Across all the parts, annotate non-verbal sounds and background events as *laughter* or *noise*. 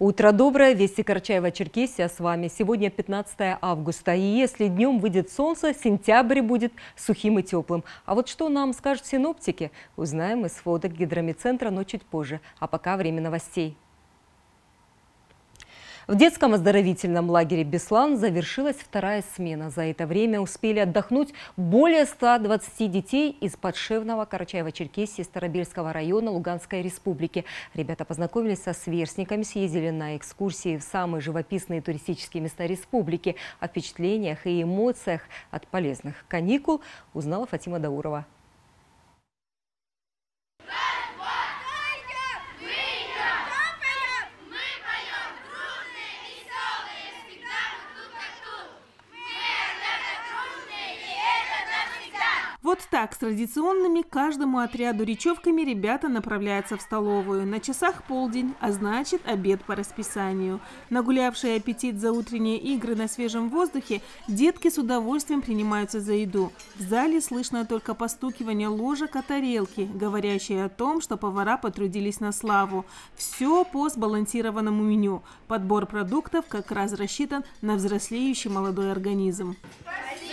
Утро доброе, Вести Карачаева-Черкесия с вами. Сегодня 15 августа, и если днем выйдет солнце, сентябрь будет сухим и теплым. А вот что нам скажут синоптики, узнаем из фоток гидромедцентра, но чуть позже. А пока время новостей. В детском оздоровительном лагере «Беслан» завершилась вторая смена. За это время успели отдохнуть более 120 детей из подшевного Карачаева-Черкесии Старобельского района Луганской республики. Ребята познакомились со сверстниками, съездили на экскурсии в самые живописные туристические места республики. О впечатлениях и эмоциях от полезных каникул узнала Фатима Даурова. Так, с традиционными каждому отряду речевками ребята направляются в столовую. На часах полдень, а значит обед по расписанию. Нагулявшие аппетит за утренние игры на свежем воздухе, детки с удовольствием принимаются за еду. В зале слышно только постукивание ложек о тарелки, говорящее о том, что повара потрудились на славу. Все по сбалансированному меню. Подбор продуктов как раз рассчитан на взрослеющий молодой организм. Спасибо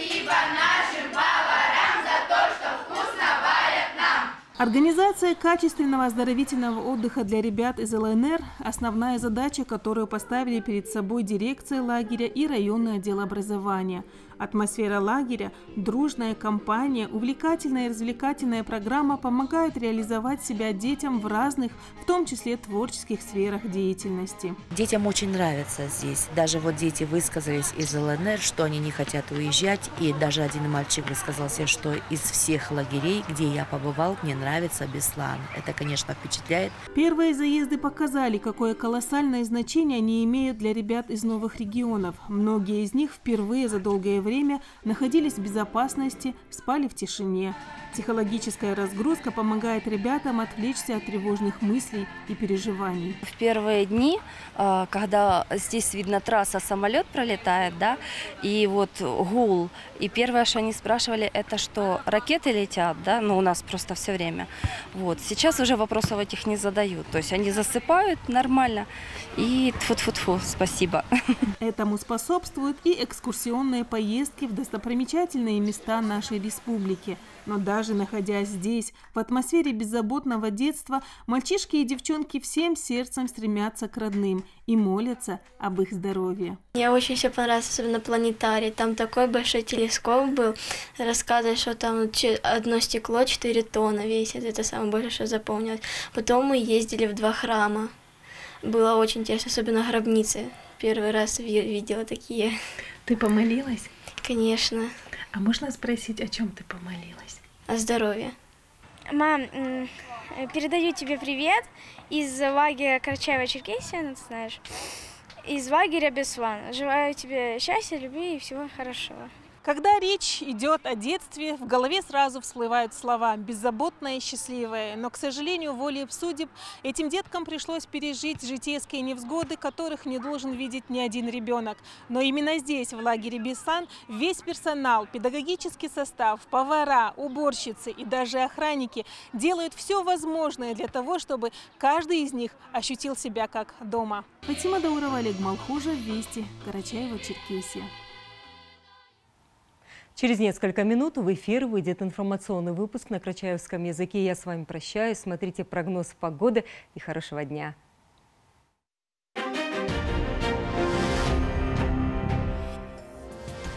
Организация качественного оздоровительного отдыха для ребят из ЛНР – основная задача, которую поставили перед собой дирекция лагеря и районный отдел образования – Атмосфера лагеря, дружная компания, увлекательная и развлекательная программа помогают реализовать себя детям в разных, в том числе творческих сферах деятельности. Детям очень нравится здесь. Даже вот дети высказались из ЛНР, что они не хотят уезжать. И даже один мальчик высказался, что из всех лагерей, где я побывал, мне нравится Беслан. Это, конечно, впечатляет. Первые заезды показали, какое колоссальное значение они имеют для ребят из новых регионов. Многие из них впервые за долгое время время находились в безопасности, спали в тишине. Психологическая разгрузка помогает ребятам отвлечься от тревожных мыслей и переживаний. В первые дни, а, когда здесь видно трасса, самолет пролетает, да, и вот гул, и первое, что они спрашивали, это что, ракеты летят, да, ну у нас просто все время. Вот, сейчас уже вопросов этих не задают, то есть они засыпают нормально, и тфу-тфу-тфу, спасибо. *laughs* Этому способствуют и экскурсионные поездки в достопримечательные места нашей республики. Но даже находясь здесь, в атмосфере беззаботного детства, мальчишки и девчонки всем сердцем стремятся к родным и молятся об их здоровье. Мне очень все понравилось, особенно планетарий. Там такой большой телескоп был. Рассказывали, что там одно стекло 4 тонны весит. Это самое большее, что запомнилось. Потом мы ездили в два храма. Было очень интересно, особенно гробницы. Первый раз видела такие. Ты помолилась? Конечно. А можно спросить, о чем ты помолилась? О здоровье. Мам, передаю тебе привет из лагеря Карачаева-Черкесия, ну, ты знаешь, из лагеря Беслан. Желаю тебе счастья, любви и всего хорошего. Когда речь идет о детстве, в голове сразу всплывают слова «беззаботное и счастливое». Но, к сожалению, волей судеб, этим деткам пришлось пережить житейские невзгоды, которых не должен видеть ни один ребенок. Но именно здесь, в лагере Бесан, весь персонал, педагогический состав, повара, уборщицы и даже охранники делают все возможное для того, чтобы каждый из них ощутил себя как дома. Фатима Даурова, Олег Малхужа, Вести, Карачаева, Черкесия. Через несколько минут в эфир выйдет информационный выпуск на крачаевском языке. Я с вами прощаюсь. Смотрите прогноз погоды и хорошего дня.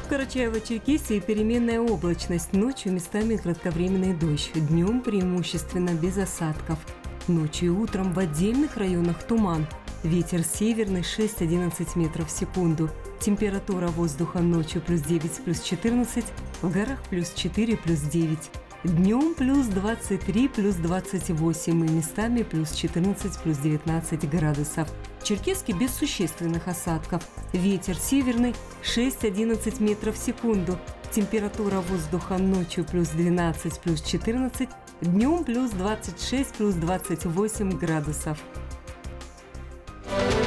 В Карачаево-Черкесии переменная облачность. Ночью местами кратковременный дождь. Днем преимущественно без осадков. Ночью и утром в отдельных районах туман. Ветер северный 6-11 метров в секунду. Температура воздуха ночью плюс 9 плюс 14, в горах плюс 4 плюс 9. Днем плюс 23 плюс 28 и местами плюс 14 плюс 19 градусов. Черкески без существенных осадков. Ветер северный 6-11 метров в секунду. Температура воздуха ночью плюс 12 плюс 14, днем плюс 26 плюс 28 градусов. Bye.